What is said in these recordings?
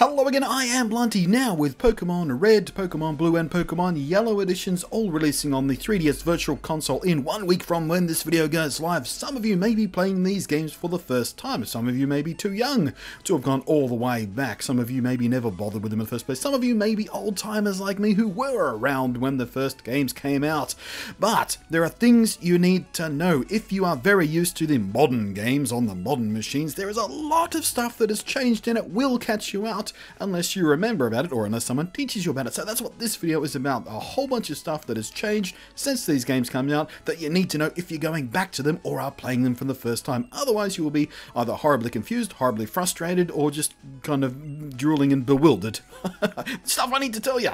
Hello again, I am Blunty now with Pokemon Red, Pokemon Blue and Pokemon Yellow editions all releasing on the 3DS Virtual Console in one week from when this video goes live. Some of you may be playing these games for the first time, some of you may be too young to have gone all the way back, some of you maybe never bothered with them in the first place, some of you may be old timers like me who were around when the first games came out. But there are things you need to know. If you are very used to the modern games on the modern machines, there is a lot of stuff that has changed and it will catch you out unless you remember about it or unless someone teaches you about it. So that's what this video is about. A whole bunch of stuff that has changed since these games come out that you need to know if you're going back to them or are playing them for the first time. Otherwise you will be either horribly confused, horribly frustrated, or just kind of drooling and bewildered. stuff I need to tell you.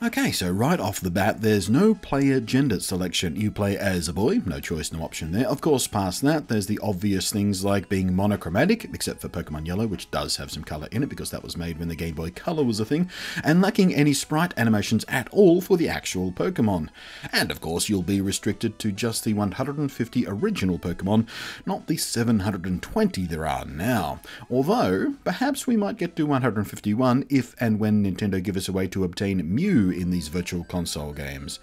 Okay, so right off the bat, there's no player gender selection. You play as a boy, no choice, no option there. Of course, past that, there's the obvious things like being monochromatic, except for Pokemon Yellow, which does have some colour in it because that was made when the Game Boy Color was a thing, and lacking any sprite animations at all for the actual Pokemon. And of course, you'll be restricted to just the 150 original Pokemon, not the 720 there are now. Although, perhaps we might get to 151 if and when Nintendo give us a way to obtain Mew in these virtual console games.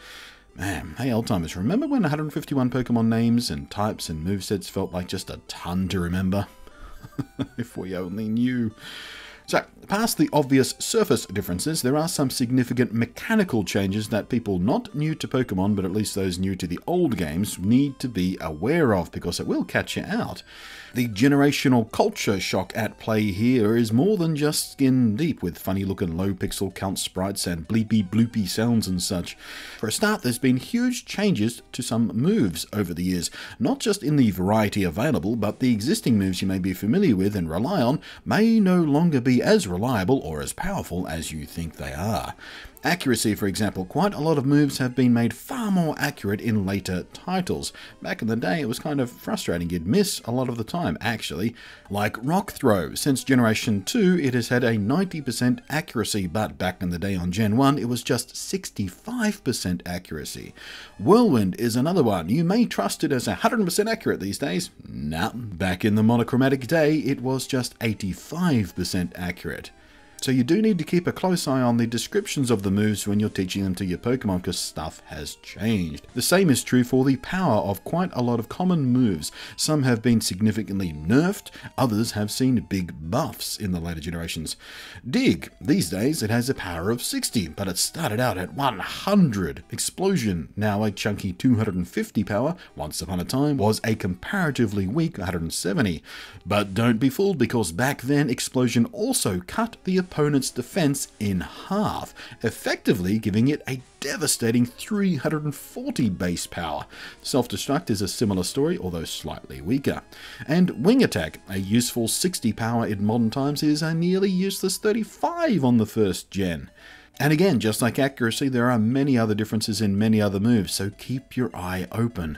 Man, hey old timers, remember when 151 Pokemon names and types and movesets felt like just a ton to remember? if we only knew. So, past the obvious surface differences, there are some significant mechanical changes that people not new to Pokemon, but at least those new to the old games, need to be aware of because it will catch you out. The generational culture shock at play here is more than just skin deep with funny looking low pixel count sprites and bleepy bloopy sounds and such. For a start, there's been huge changes to some moves over the years, not just in the variety available, but the existing moves you may be familiar with and rely on may no longer be as reliable or as powerful as you think they are. Accuracy, for example, quite a lot of moves have been made far more accurate in later titles. Back in the day, it was kind of frustrating. You'd miss a lot of the time, actually. Like Rock Throw. Since Generation 2, it has had a 90% accuracy, but back in the day on Gen 1, it was just 65% accuracy. Whirlwind is another one. You may trust it as 100% accurate these days. Nah, back in the monochromatic day, it was just 85% accurate. So you do need to keep a close eye on the descriptions of the moves when you're teaching them to your Pokemon because stuff has changed. The same is true for the power of quite a lot of common moves. Some have been significantly nerfed, others have seen big buffs in the later generations. Dig, these days it has a power of 60, but it started out at 100. Explosion, now a chunky 250 power, once upon a time was a comparatively weak 170. But don't be fooled because back then Explosion also cut the opponent's defense in half, effectively giving it a devastating 340 base power. Self-destruct is a similar story, although slightly weaker. And wing attack, a useful 60 power in modern times, is a nearly useless 35 on the first gen. And again, just like accuracy, there are many other differences in many other moves, so keep your eye open.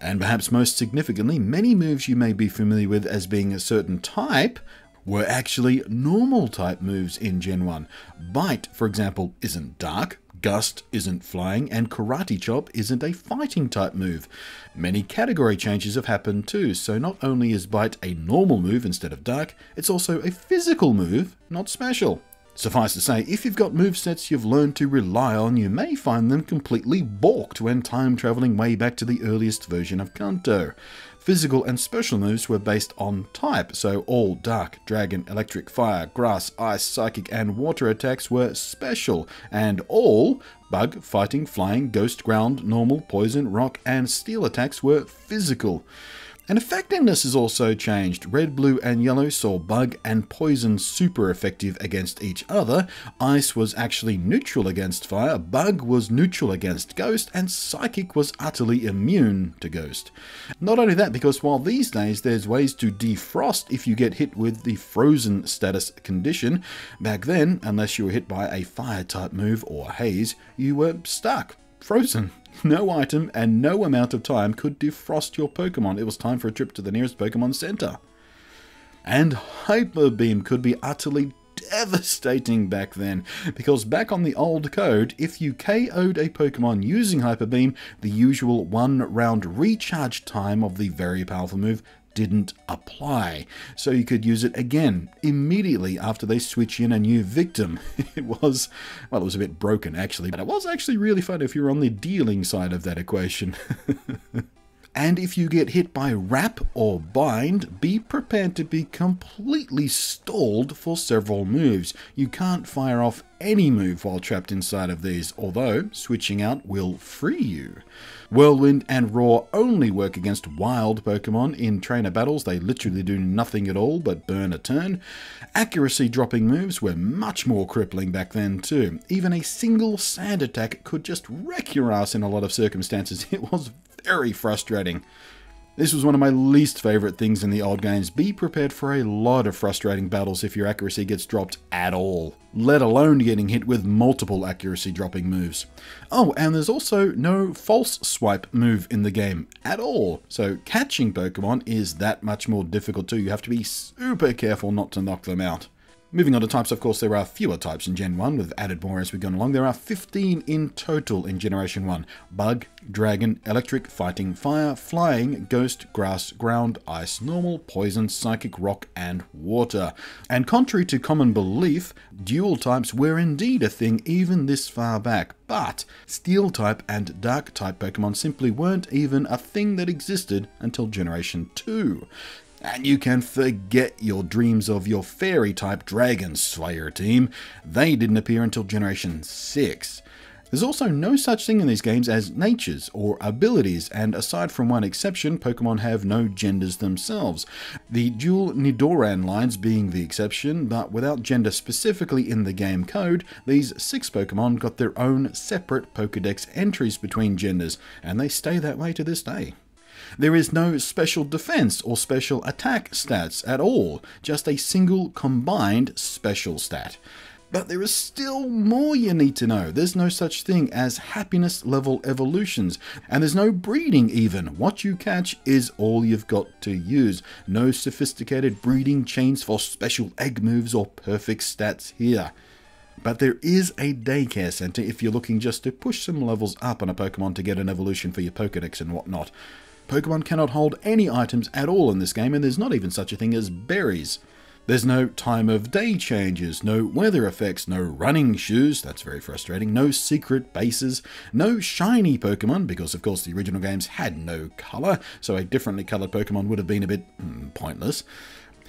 And perhaps most significantly, many moves you may be familiar with as being a certain type were actually normal type moves in Gen 1. Bite, for example, isn't dark, Gust isn't flying, and Karate Chop isn't a fighting type move. Many category changes have happened too, so not only is Bite a normal move instead of Dark, it's also a physical move, not special. Suffice to say, if you've got movesets you've learned to rely on, you may find them completely balked when time travelling way back to the earliest version of Kanto. Physical and special moves were based on type, so all dark, dragon, electric, fire, grass, ice, psychic, and water attacks were special, and all bug, fighting, flying, ghost, ground, normal, poison, rock, and steel attacks were physical. And effectiveness has also changed. Red, blue, and yellow saw bug and poison super effective against each other. Ice was actually neutral against fire, bug was neutral against ghost, and psychic was utterly immune to ghost. Not only that, because while these days there's ways to defrost if you get hit with the frozen status condition, back then, unless you were hit by a fire type move or haze, you were stuck, frozen. No item and no amount of time could defrost your Pokemon. It was time for a trip to the nearest Pokemon Center. And Hyper Beam could be utterly devastating back then, because back on the old code, if you KO'd a Pokemon using Hyper Beam, the usual one round recharge time of the very powerful move didn't apply. So you could use it again immediately after they switch in a new victim. It was, well, it was a bit broken actually, but it was actually really fun if you're on the dealing side of that equation. And if you get hit by wrap or bind, be prepared to be completely stalled for several moves. You can't fire off any move while trapped inside of these, although switching out will free you. Whirlwind and Roar only work against wild Pokemon. In trainer battles, they literally do nothing at all but burn a turn. Accuracy dropping moves were much more crippling back then, too. Even a single sand attack could just wreck your ass in a lot of circumstances. It was very frustrating. This was one of my least favourite things in the old games. Be prepared for a lot of frustrating battles if your accuracy gets dropped at all, let alone getting hit with multiple accuracy dropping moves. Oh, and there's also no false swipe move in the game at all, so catching Pokemon is that much more difficult too. You have to be super careful not to knock them out. Moving on to types, of course, there are fewer types in Gen 1. We've added more as we've gone along. There are 15 in total in Generation 1. Bug, Dragon, Electric, Fighting, Fire, Flying, Ghost, Grass, Ground, Ice, Normal, Poison, Psychic, Rock, and Water. And contrary to common belief, dual types were indeed a thing even this far back. But Steel type and Dark type Pokemon simply weren't even a thing that existed until Generation 2 and you can forget your dreams of your fairy type Dragon Slayer team. They didn't appear until Generation 6. There's also no such thing in these games as natures or abilities, and aside from one exception, Pokemon have no genders themselves. The dual Nidoran lines being the exception, but without gender specifically in the game code, these six Pokemon got their own separate Pokedex entries between genders, and they stay that way to this day. There is no special defense or special attack stats at all, just a single combined special stat. But there is still more you need to know. There's no such thing as happiness level evolutions, and there's no breeding even. What you catch is all you've got to use. No sophisticated breeding chains for special egg moves or perfect stats here. But there is a daycare center if you're looking just to push some levels up on a Pokemon to get an evolution for your Pokedex and whatnot. Pokemon cannot hold any items at all in this game, and there's not even such a thing as berries. There's no time of day changes, no weather effects, no running shoes, that's very frustrating, no secret bases, no shiny Pokemon, because of course the original games had no colour, so a differently coloured Pokemon would have been a bit mm, pointless.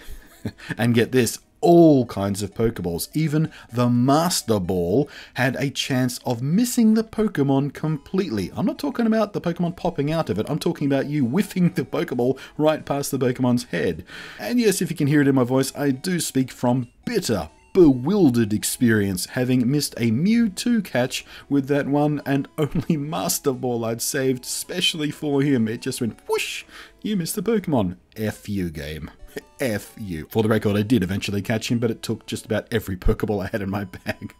and get this, all kinds of Pokeballs. Even the Master Ball had a chance of missing the Pokemon completely. I'm not talking about the Pokemon popping out of it, I'm talking about you whiffing the Pokeball right past the Pokemon's head. And yes, if you can hear it in my voice, I do speak from bitter, bewildered experience having missed a Mewtwo catch with that one and only Master Ball I'd saved specially for him. It just went whoosh, you missed the Pokemon. F you game. F you. For the record, I did eventually catch him, but it took just about every Pokeball I had in my bag.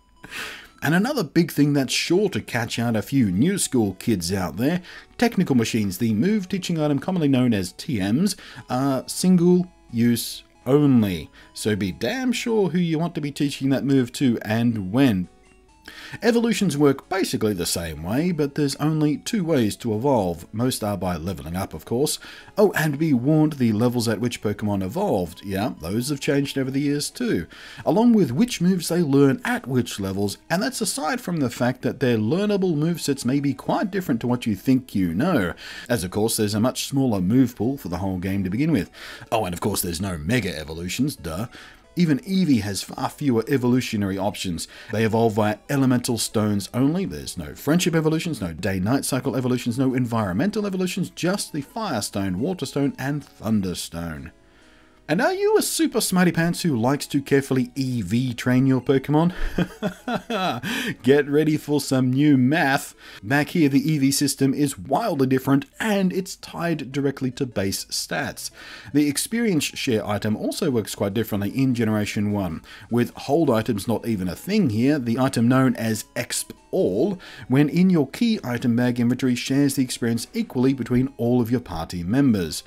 And another big thing that's sure to catch out a few new school kids out there technical machines, the move teaching item commonly known as TMs, are single use only. So be damn sure who you want to be teaching that move to and when. Evolutions work basically the same way, but there's only two ways to evolve. Most are by leveling up, of course. Oh, and be warned, the levels at which Pokemon evolved, yeah, those have changed over the years too. Along with which moves they learn at which levels, and that's aside from the fact that their learnable movesets may be quite different to what you think you know, as of course there's a much smaller move pool for the whole game to begin with. Oh, and of course there's no Mega Evolutions, duh. Even Eevee has far fewer evolutionary options. They evolve via elemental stones only. There's no friendship evolutions, no day-night cycle evolutions, no environmental evolutions, just the Firestone, Waterstone, and Thunderstone. And are you a super smarty pants who likes to carefully EV train your Pokemon? Get ready for some new math. Back here, the EV system is wildly different and it's tied directly to base stats. The experience share item also works quite differently in Generation 1. With hold items not even a thing here, the item known as Exp all, when in your key item bag inventory shares the experience equally between all of your party members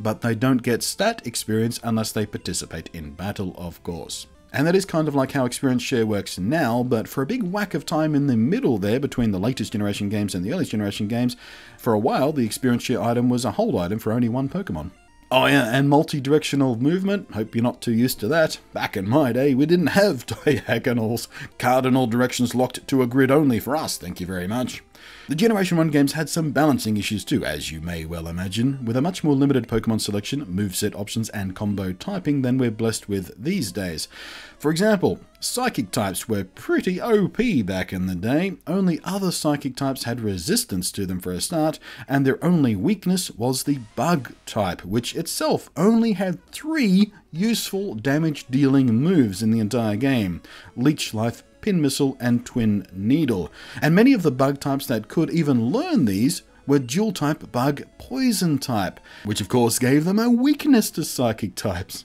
but they don't get stat experience unless they participate in battle, of course. And that is kind of like how Experience Share works now, but for a big whack of time in the middle there between the latest generation games and the earliest generation games, for a while the Experience Share item was a hold item for only one Pokemon. Oh yeah, and multi-directional movement. Hope you're not too used to that. Back in my day, we didn't have diagonals. Cardinal directions locked to a grid only for us, thank you very much. The Generation 1 games had some balancing issues too, as you may well imagine, with a much more limited Pokemon selection, moveset options, and combo typing than we're blessed with these days. For example, Psychic types were pretty OP back in the day, only other Psychic types had resistance to them for a start, and their only weakness was the Bug type, which itself only had three useful damage dealing moves in the entire game. Leech Life, Pin Missile, and Twin Needle. And many of the bug types that could even learn these were dual type bug poison type, which of course gave them a weakness to psychic types.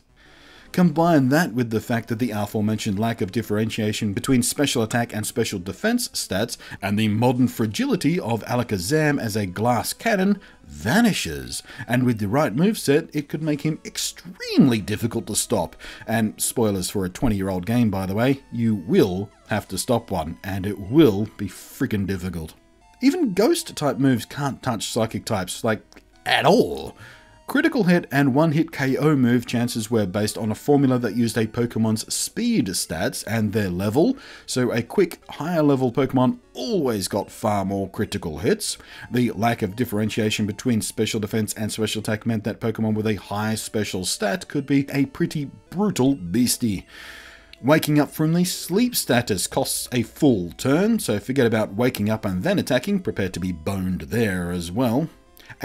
Combine that with the fact that the aforementioned lack of differentiation between special attack and special defense stats, and the modern fragility of Alakazam as a glass cannon, vanishes. And with the right moveset, it could make him extremely difficult to stop. And spoilers for a 20 year old game, by the way, you will have to stop one, and it will be freaking difficult. Even ghost type moves can't touch psychic types, like, at all. Critical hit and one hit KO move chances were based on a formula that used a Pokemon's speed stats and their level, so a quick, higher level Pokemon always got far more critical hits. The lack of differentiation between special defense and special attack meant that Pokemon with a high special stat could be a pretty brutal beastie. Waking up from the sleep status costs a full turn, so forget about waking up and then attacking, prepare to be boned there as well.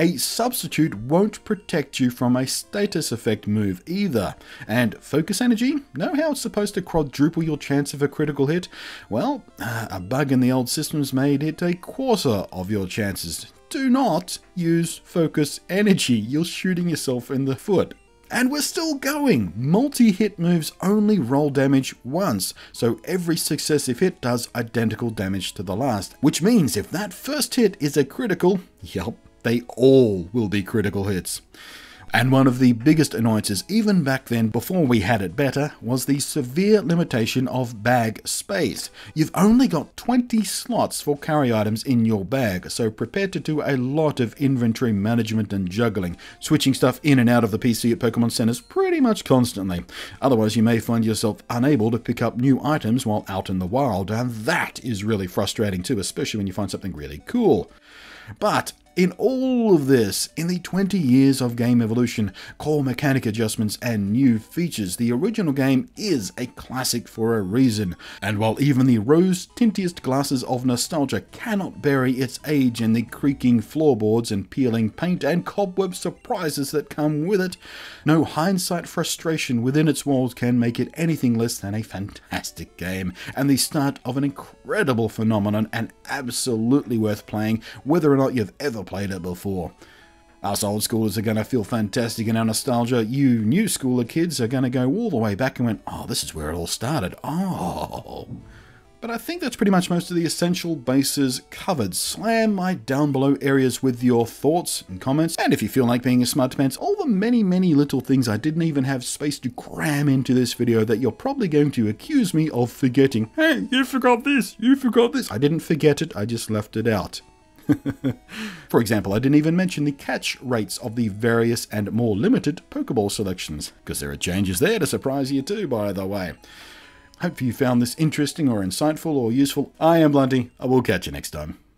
A substitute won't protect you from a status effect move either. And focus energy? Know how it's supposed to quadruple your chance of a critical hit? Well, uh, a bug in the old systems made it a quarter of your chances. Do not use focus energy, you're shooting yourself in the foot. And we're still going! Multi-hit moves only roll damage once, so every successive hit does identical damage to the last. Which means if that first hit is a critical, yup, they all will be critical hits. And one of the biggest annoyances, even back then, before we had it better, was the severe limitation of bag space. You've only got 20 slots for carry items in your bag, so prepare to do a lot of inventory management and juggling, switching stuff in and out of the PC at Pokemon Centers pretty much constantly. Otherwise, you may find yourself unable to pick up new items while out in the wild, and that is really frustrating too, especially when you find something really cool. But in all of this, in the 20 years of game evolution, core mechanic adjustments, and new features, the original game is a classic for a reason. And while even the rose tintiest glasses of nostalgia cannot bury its age in the creaking floorboards and peeling paint and cobweb surprises that come with it, no hindsight frustration within its walls can make it anything less than a fantastic game, and the start of an incredible phenomenon and absolutely worth playing, whether or not you've ever played it before. Us old schoolers are going to feel fantastic in our nostalgia. You new schooler kids are going to go all the way back and went, oh, this is where it all started. Oh. But I think that's pretty much most of the essential bases covered. Slam my down below areas with your thoughts and comments. And if you feel like being a smart pants, all the many, many little things I didn't even have space to cram into this video that you're probably going to accuse me of forgetting. Hey, you forgot this, you forgot this. I didn't forget it, I just left it out. For example, I didn't even mention the catch rates of the various and more limited Pokeball selections, because there are changes there to surprise you too, by the way. Hope you found this interesting or insightful or useful. I am Blunty. I will catch you next time.